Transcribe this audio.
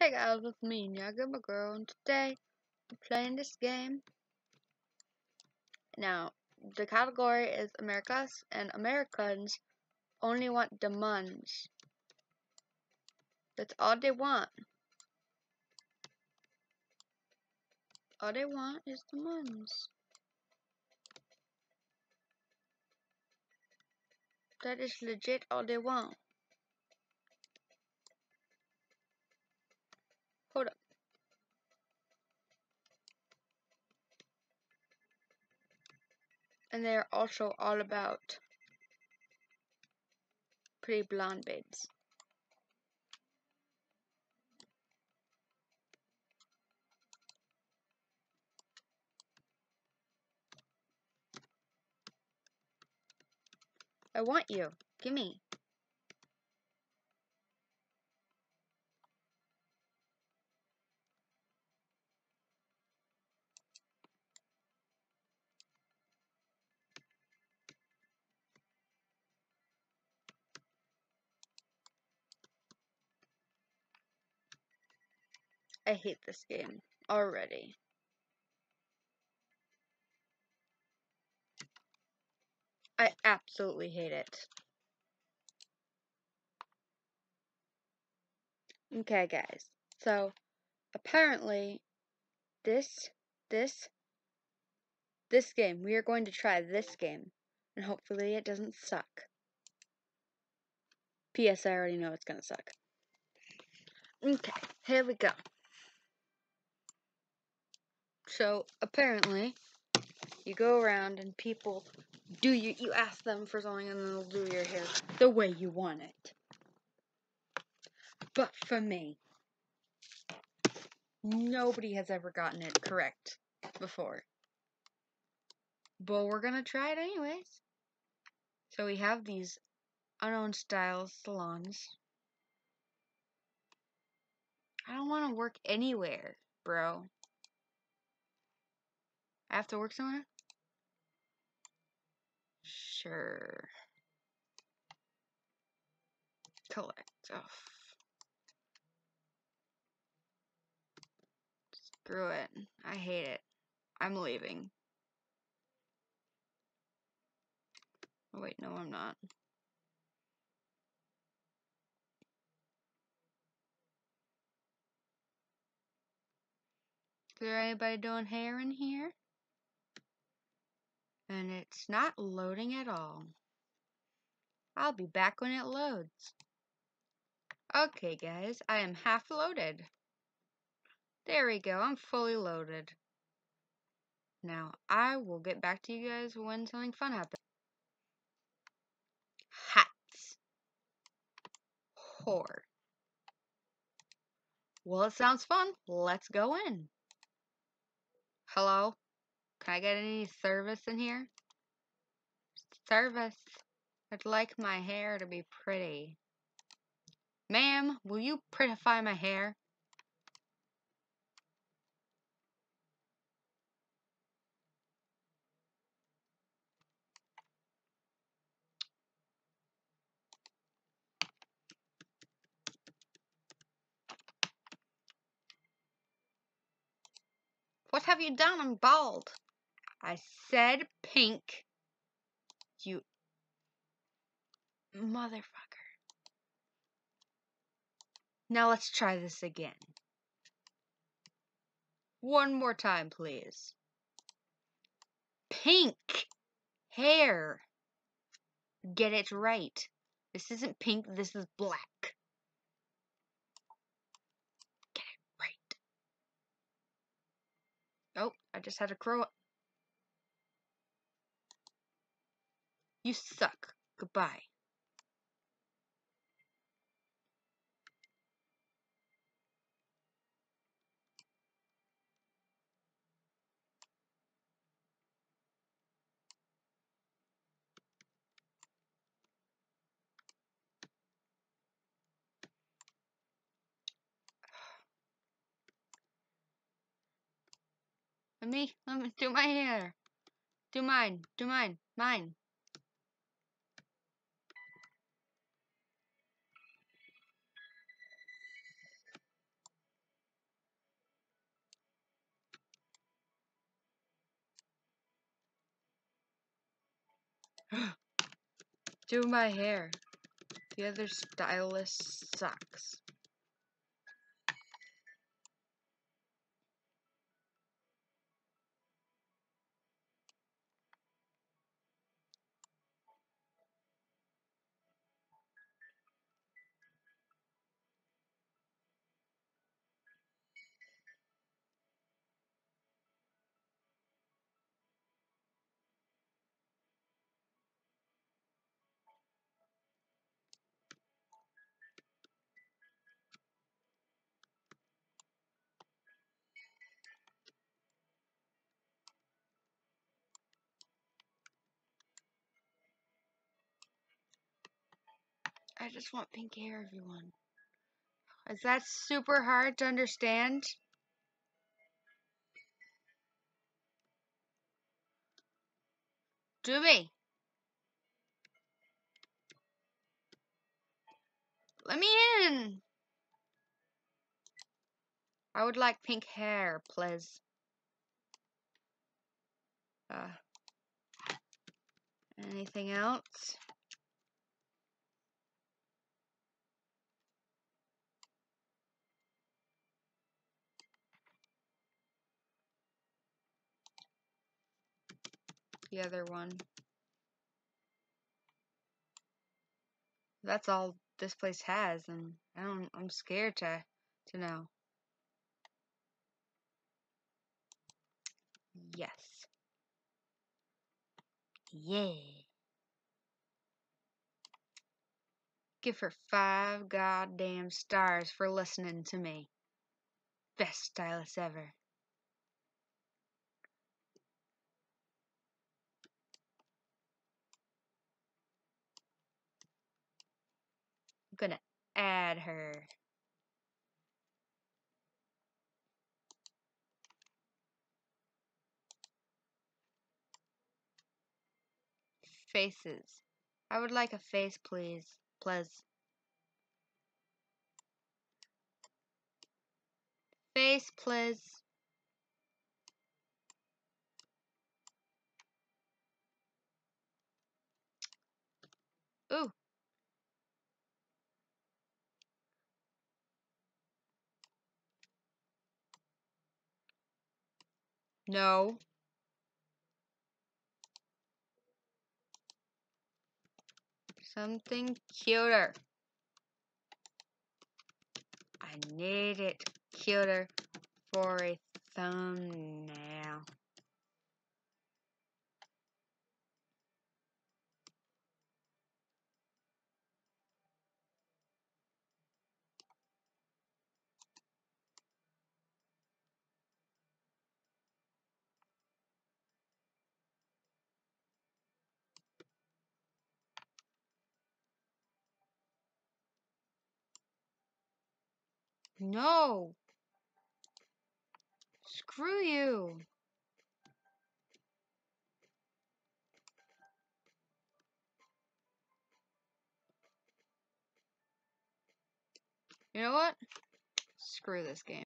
Hey guys, it's me, Nyagama Girl, and today I'm playing this game. Now, the category is Americas, and Americans only want the demands. That's all they want. All they want is the demands. That is legit all they want. And they're also all about pretty blonde babes. I want you. Gimme. I hate this game already. I absolutely hate it. Okay, guys. So, apparently, this, this, this game, we are going to try this game. And hopefully it doesn't suck. P.S. I already know it's gonna suck. Okay, here we go. So, apparently, you go around and people do you, you ask them for something and they'll do your hair the way you want it. But for me, nobody has ever gotten it correct before. But we're gonna try it anyways. So we have these unknown styles salons. I don't want to work anywhere, bro. Have to work somewhere? Sure. Collect. Oh. Screw it. I hate it. I'm leaving. Oh, wait, no, I'm not. Is there anybody doing hair in here? And it's not loading at all. I'll be back when it loads. Okay, guys, I am half loaded. There we go, I'm fully loaded. Now, I will get back to you guys when something fun happens. Hats. Whore. Well, it sounds fun. Let's go in. Hello? Can I get any service in here? Service. I'd like my hair to be pretty. Ma'am, will you prettify my hair? What have you done? I'm bald. I said pink. You motherfucker. Now let's try this again. One more time, please. Pink hair. Get it right. This isn't pink, this is black. Get it right. Oh, I just had a crow. You suck. Goodbye. Let me, let me do my hair. Do mine, do mine, mine. Do my hair. The other stylist sucks. I just want pink hair, everyone. Is that super hard to understand? Do me. Let me in. I would like pink hair, please. Uh, anything else? The other one. That's all this place has, and I don't. I'm scared to to know. Yes. Yeah. Give her five goddamn stars for listening to me. Best stylist ever. I'm gonna add her. Faces. I would like a face, please. Please. Face, please. No. Something cuter. I need it cuter for a thumbnail. No. Screw you. You know what? Screw this game.